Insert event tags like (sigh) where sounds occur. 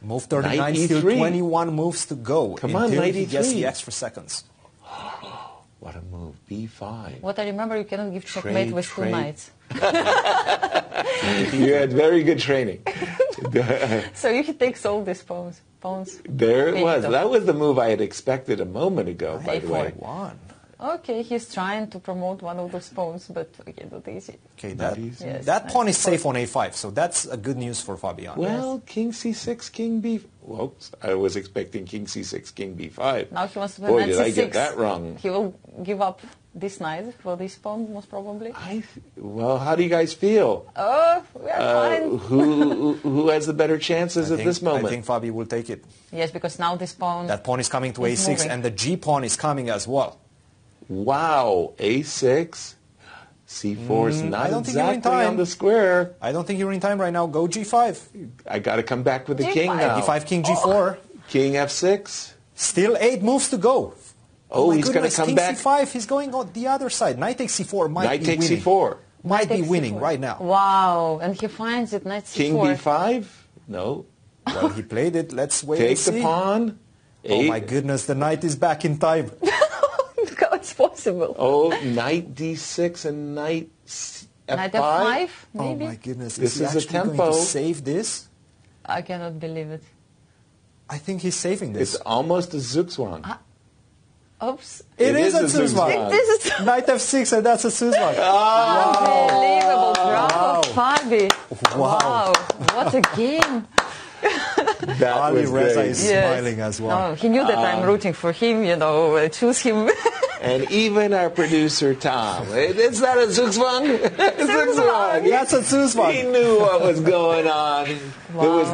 Move 39, still 21 moves to go. Come on, until he gets 93. the extra seconds. (gasps) What a move. B5. What I remember, you cannot give checkmate Trade, with two knights. (laughs) you had very good training. (laughs) So he takes all these pawns. Pawns. there it was. Finito. That was the move I had expected a moment ago, by the way. One. Okay, he's trying to promote one of those pawns, but okay, not easy. Okay, Not that, easy. Yes, that pawn is safe on a5, so that's a good news for Fabiano. Well, king c6, king b. Whoops, I was expecting king c6, king b5. Now he wants to play Boy, knight did I c6. get that wrong. He will give up this knight for this pawn, most probably. I, well, how do you guys feel? Oh, we are Uh, fine. who who has the better chances I at think, this moment? I think Fabi will take it. Yes, because now this pawn. That pawn is coming to It's a6, moving. and the g pawn is coming as well. Wow, a6, c4 is Mm, not don't think you're in exactly on the square. I don't think you're in time right now. Go g5. I got to come back with the king G5. now. d5, king g4. King f6. Still eight moves to go. Oh, my he's gonna goodness, come king back. c5. He's going on the other side. Knight takes c4 might Knight be takes winning. c4. Might be winning c4. right now. Wow, and he finds it, knight c4. King b5. No. Well, he played it. Let's wait Take and see. the pawn. Oh Eight. my goodness, the knight is back in time. How it's possible? Oh, knight d6 and knight s- f5. Knight f5, Oh my goodness, This is he is a actually going tempo. to save this? I cannot believe it. I think he's saving this. It's almost a zugzwang. Ah. Oops. it it is, is a a Zugzwang. Zugzwang. This is (laughs) Knight f6 and that's a Zugzwang. (laughs) unbelievable. Bravo, Fabi. Wow. What a game. (laughs) That Ali was Reza great. is Yes. smiling as well. No, he knew that I'm rooting for him, you know, uh, choose him. And even our producer, Tom. It's not a (laughs) zugzwang. Zugzwang. That's a He knew what was going on. It was